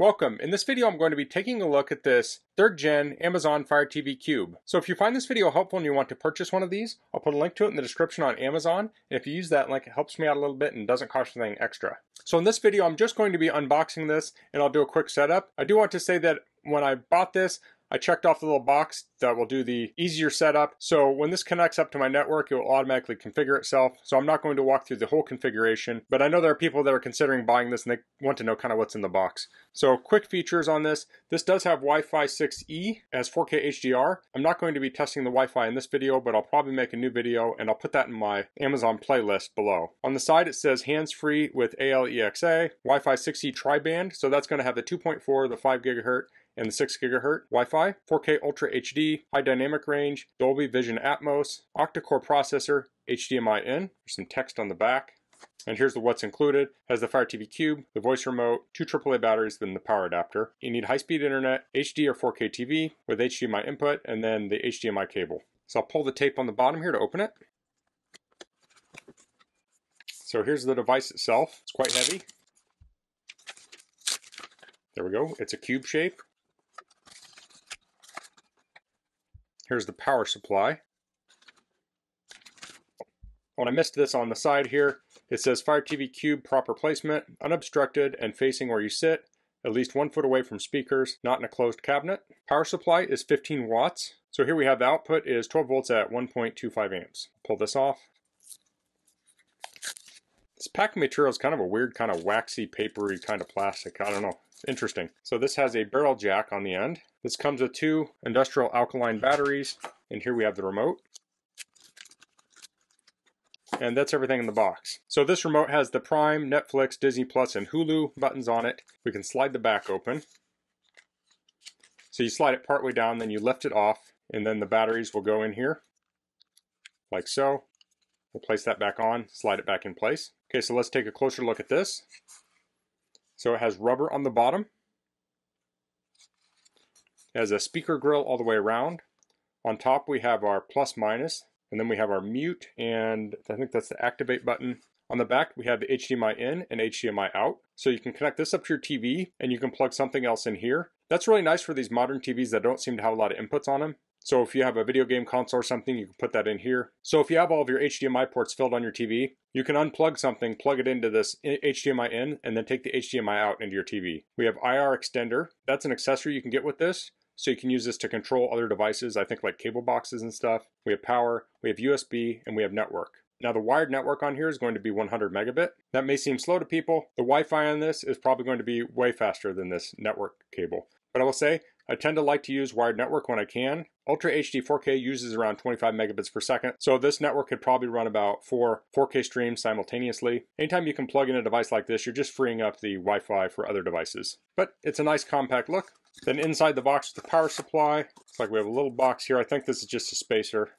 Welcome. In this video I'm going to be taking a look at this third gen Amazon Fire TV Cube. So if you find this video helpful and you want to purchase one of these, I'll put a link to it in the description on Amazon. And if you use that link, it helps me out a little bit and doesn't cost anything extra. So in this video I'm just going to be unboxing this and I'll do a quick setup. I do want to say that when I bought this, I checked off the little box that will do the easier setup. So when this connects up to my network, it will automatically configure itself. So I'm not going to walk through the whole configuration, but I know there are people that are considering buying this and they want to know kind of what's in the box. So quick features on this. This does have Wi-Fi 6E as 4K HDR. I'm not going to be testing the Wi-Fi in this video, but I'll probably make a new video and I'll put that in my Amazon playlist below. On the side, it says hands-free with ALEXA, Wi-Fi 6E tri-band. So that's going to have the 2.4, the 5 gigahertz, and the 6 gigahertz Wi-Fi, 4K Ultra HD, high dynamic range, Dolby Vision Atmos, octa-core processor, HDMI in, there's some text on the back, and here's the what's included. Has the Fire TV Cube, the voice remote, two AAA batteries, then the power adapter. You need high-speed internet, HD or 4K TV with HDMI input, and then the HDMI cable. So I'll pull the tape on the bottom here to open it. So here's the device itself. It's quite heavy. There we go. It's a cube shape. Here's the power supply. When I missed this on the side here, it says Fire TV Cube proper placement, unobstructed and facing where you sit, at least one foot away from speakers, not in a closed cabinet. Power supply is 15 watts. So here we have the output is 12 volts at 1.25 amps. Pull this off. This packing material is kind of a weird kind of waxy, papery kind of plastic. I don't know. Interesting. So this has a barrel jack on the end. This comes with two industrial alkaline batteries, and here we have the remote. And that's everything in the box. So this remote has the Prime, Netflix, Disney Plus, and Hulu buttons on it. We can slide the back open. So you slide it partway down, then you lift it off, and then the batteries will go in here, like so. We'll place that back on, slide it back in place. Okay, so let's take a closer look at this. So it has rubber on the bottom, it has a speaker grill all the way around. On top we have our plus minus, and then we have our mute, and I think that's the activate button. On the back, we have the HDMI in and HDMI out. So you can connect this up to your TV and you can plug something else in here. That's really nice for these modern TVs that don't seem to have a lot of inputs on them. So if you have a video game console or something, you can put that in here. So if you have all of your HDMI ports filled on your TV, you can unplug something, plug it into this HDMI in, and then take the HDMI out into your TV. We have IR extender. That's an accessory you can get with this. So you can use this to control other devices, I think like cable boxes and stuff. We have power, we have USB, and we have network. Now the wired network on here is going to be 100 megabit. That may seem slow to people. The Wi-Fi on this is probably going to be way faster than this network cable. But I will say, I tend to like to use wired network when I can. Ultra HD 4K uses around 25 megabits per second, so this network could probably run about four 4K streams simultaneously. Anytime you can plug in a device like this, you're just freeing up the Wi-Fi for other devices. But it's a nice compact look. Then inside the box the power supply. Looks like we have a little box here. I think this is just a spacer.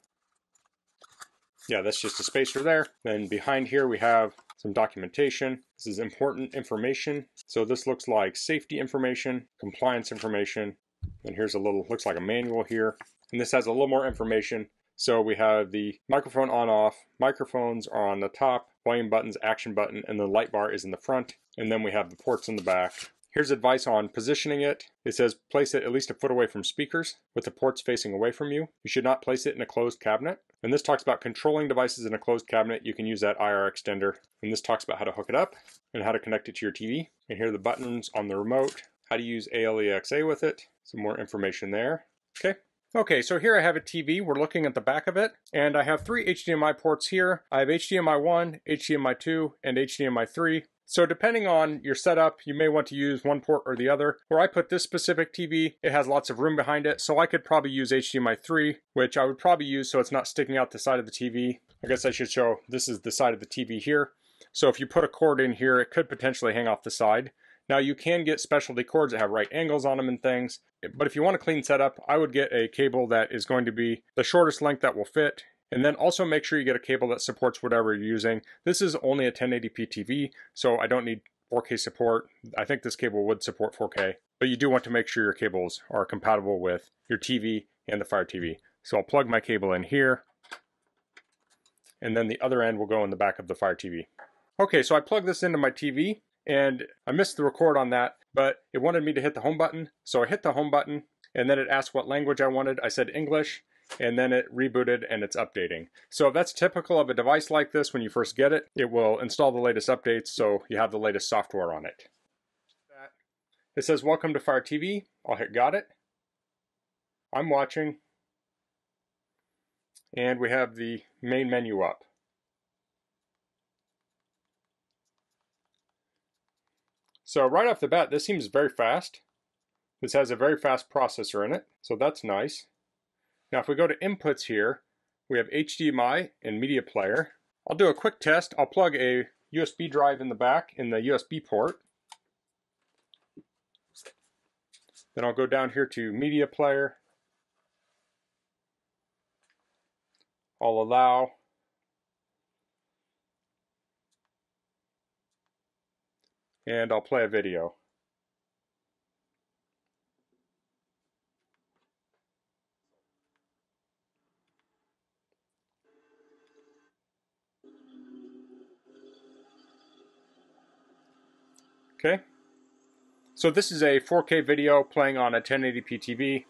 Yeah, that's just a spacer there. Then behind here we have some documentation. This is important information. So this looks like safety information, compliance information. And here's a little, looks like a manual here. And this has a little more information. So we have the microphone on off, microphones are on the top, volume buttons, action button, and the light bar is in the front. And then we have the ports in the back. Here's advice on positioning it. It says place it at least a foot away from speakers with the ports facing away from you. You should not place it in a closed cabinet. And this talks about controlling devices in a closed cabinet. You can use that IR extender. And this talks about how to hook it up and how to connect it to your TV. And here are the buttons on the remote, how to use ALEXA with it. Some more information there. Okay, Okay, so here I have a TV. We're looking at the back of it, and I have three HDMI ports here. I have HDMI 1, HDMI 2, and HDMI 3. So depending on your setup, you may want to use one port or the other. Where I put this specific TV, it has lots of room behind it, so I could probably use HDMI 3, which I would probably use so it's not sticking out the side of the TV. I guess I should show this is the side of the TV here. So if you put a cord in here, it could potentially hang off the side. Now you can get specialty cords that have right angles on them and things, but if you want a clean setup, I would get a cable that is going to be the shortest length that will fit and then also make sure you get a cable that supports whatever you're using. This is only a 1080p TV, so I don't need 4K support. I think this cable would support 4K, but you do want to make sure your cables are compatible with your TV and the Fire TV. So I'll plug my cable in here, and then the other end will go in the back of the Fire TV. Okay, so I plug this into my TV, and I missed the record on that, but it wanted me to hit the home button. So I hit the home button and then it asked what language I wanted. I said English and then it rebooted and it's updating. So that's typical of a device like this when you first get it. It will install the latest updates so you have the latest software on it. It says welcome to Fire TV. I'll hit got it. I'm watching. And we have the main menu up. So right off the bat, this seems very fast. This has a very fast processor in it, so that's nice. Now if we go to inputs here, we have HDMI and media player. I'll do a quick test. I'll plug a USB drive in the back in the USB port. Then I'll go down here to media player. I'll allow and I'll play a video. Okay. So this is a 4K video playing on a 1080p TV.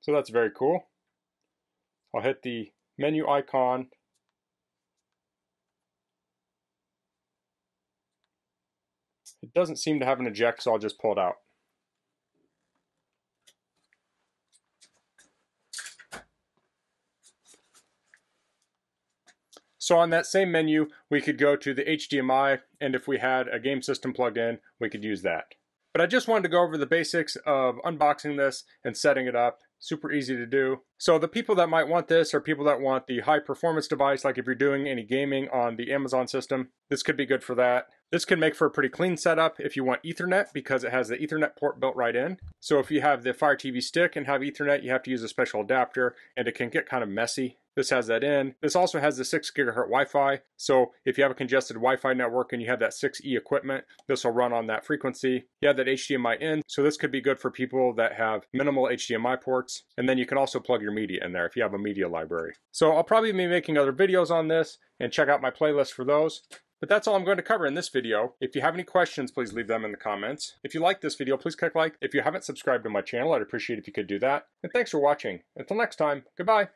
So that's very cool. I'll hit the menu icon It doesn't seem to have an eject, so I'll just pull it out. So on that same menu, we could go to the HDMI, and if we had a game system plugged in, we could use that. But I just wanted to go over the basics of unboxing this and setting it up. Super easy to do. So the people that might want this are people that want the high performance device, like if you're doing any gaming on the Amazon system, this could be good for that. This can make for a pretty clean setup if you want Ethernet because it has the Ethernet port built right in. So if you have the Fire TV stick and have Ethernet, you have to use a special adapter and it can get kind of messy. This has that in. This also has the 6 gigahertz Wi-Fi. So if you have a congested Wi-Fi network and you have that 6E equipment, this will run on that frequency. You have that HDMI in, so this could be good for people that have minimal HDMI ports. And then you can also plug your media in there if you have a media library. So I'll probably be making other videos on this and check out my playlist for those. But that's all I'm going to cover in this video. If you have any questions, please leave them in the comments. If you like this video, please click like. If you haven't subscribed to my channel, I'd appreciate if you could do that. And thanks for watching. Until next time, goodbye.